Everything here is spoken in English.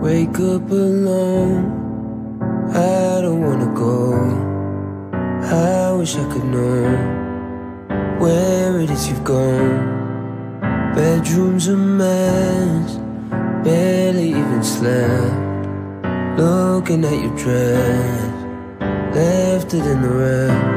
Wake up alone. I don't wanna go. I wish I could know where it is you've gone. Bedroom's a mess, barely even slept. Looking at your dress, left it in the rain.